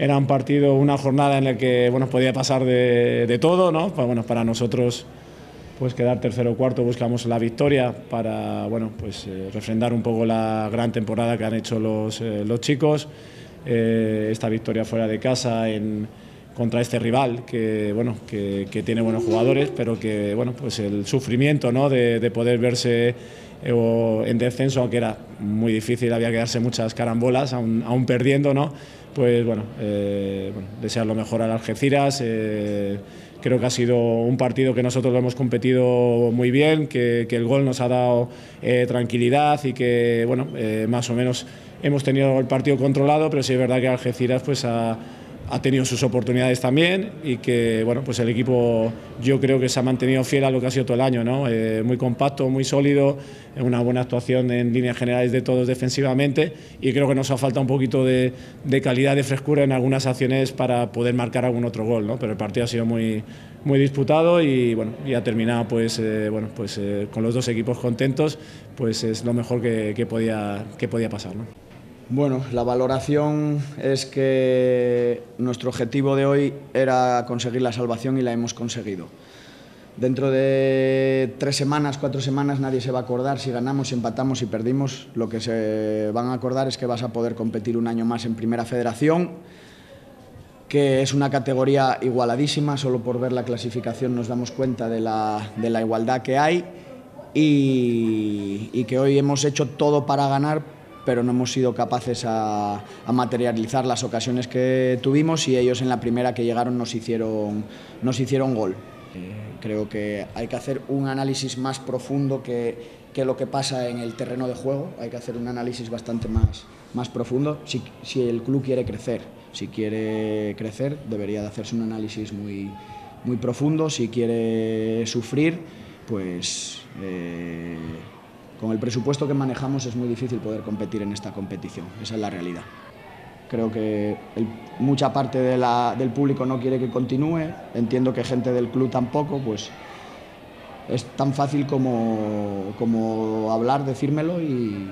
era un partido, una jornada en la que bueno, podía pasar de, todo, ¿no? Pues, bueno, para nosotros pues quedar tercero o cuarto buscamos la victoria para bueno, pues, eh, refrendar un poco la gran temporada que han hecho los, eh, los chicos. Eh, esta victoria fuera de casa en, contra este rival que, bueno, que, tiene buenos jugadores, pero que bueno, pues el sufrimiento ¿no? de poder verse en descenso, aunque era muy difícil, había que darse muchas carambolas, aún, aún perdiendo, ¿no? pues bueno, eh, bueno, desear lo mejor a Algeciras. Eh, creo que ha sido un partido que nosotros lo hemos competido muy bien, que, que el gol nos ha dado eh, tranquilidad y que bueno, eh, más o menos hemos tenido el partido controlado, pero sí es verdad que Algeciras pues ha ha tenido sus oportunidades también y que bueno, pues el equipo yo creo que se ha mantenido fiel a lo que ha sido todo el año, ¿no? Eh, muy compacto, muy sólido, una buena actuación en líneas generales de todos defensivamente y creo que nos ha faltado un poquito de, de, calidad, de frescura en algunas acciones para poder marcar algún otro gol, ¿no? pero el partido ha sido muy, muy disputado y bueno, y ha terminado pues, eh, bueno, pues, eh, con los dos equipos contentos, pues es lo mejor que, que podía, que podía pasar. ¿no? Bueno, la valoración es que nuestro objetivo de hoy era conseguir la salvación y la hemos conseguido. Dentro de tres semanas, cuatro semanas, nadie se va a acordar si ganamos, si empatamos, si perdimos. Lo que se van a acordar es que vas a poder competir un año más en Primera Federación, que es una categoría igualadísima, solo por ver la clasificación nos damos cuenta de la, igualdad que hay y que hoy hemos hecho todo para ganar pero no hemos sido capaces a, materializar las ocasiones que tuvimos y ellos en la primera que llegaron nos hicieron, nos hicieron gol. Eh, creo que hay que hacer un análisis más profundo que, que, lo que pasa en el terreno de juego, hay que hacer un análisis bastante más, más profundo si, si el club quiere crecer. Si quiere crecer debería de hacerse un análisis muy, muy profundo, si quiere sufrir, pues... Eh, con el presupuesto que manejamos es muy difícil poder competir en esta competición, esa es la realidad. Creo que mucha parte del público no quiere que continúe, entiendo que gente del club tampoco, pues es tan fácil como, como hablar, decírmelo y,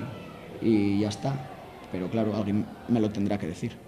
y ya está. Pero claro, alguien me lo tendrá que decir.